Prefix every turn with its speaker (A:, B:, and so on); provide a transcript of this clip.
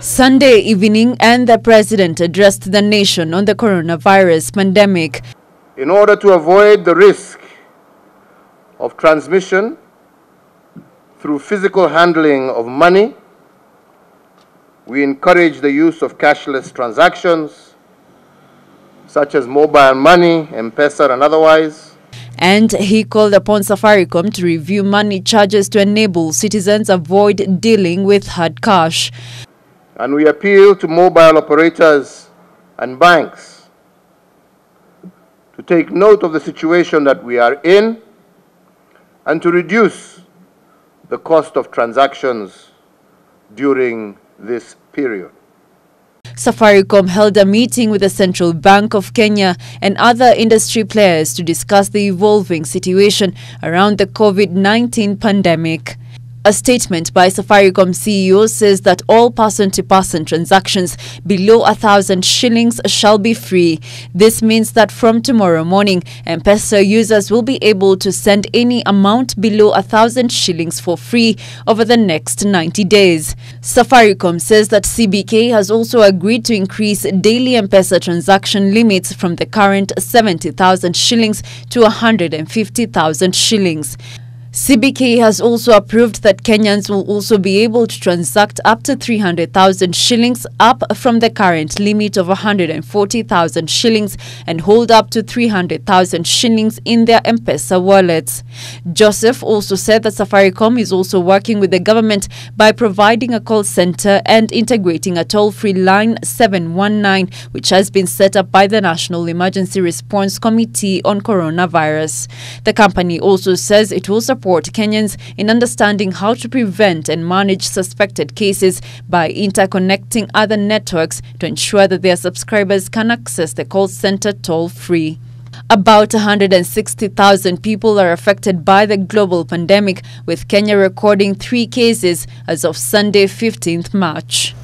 A: Sunday evening and the president addressed the nation on the coronavirus pandemic.
B: In order to avoid the risk of transmission through physical handling of money, we encourage the use of cashless transactions such as mobile money, M-Pesa and otherwise.
A: And he called upon Safaricom to review money charges to enable citizens avoid dealing with hard cash.
B: And we appeal to mobile operators and banks to take note of the situation that we are in and to reduce the cost of transactions during this period.
A: Safaricom held a meeting with the Central Bank of Kenya and other industry players to discuss the evolving situation around the COVID-19 pandemic. A statement by Safaricom CEO says that all person-to-person transactions below a thousand shillings shall be free. This means that from tomorrow morning, M-Pesa users will be able to send any amount below a thousand shillings for free over the next 90 days. Safaricom says that CBK has also agreed to increase daily M-Pesa transaction limits from the current 70,000 shillings to 150,000 shillings. CBK has also approved that Kenyans will also be able to transact up to 300,000 shillings up from the current limit of 140,000 shillings and hold up to 300,000 shillings in their M-Pesa wallets. Joseph also said that Safaricom is also working with the government by providing a call center and integrating a toll-free line 719 which has been set up by the National Emergency Response Committee on Coronavirus. The company also says it will support support Kenyans in understanding how to prevent and manage suspected cases by interconnecting other networks to ensure that their subscribers can access the call center toll free. About 160,000 people are affected by the global pandemic, with Kenya recording three cases as of Sunday, 15th March.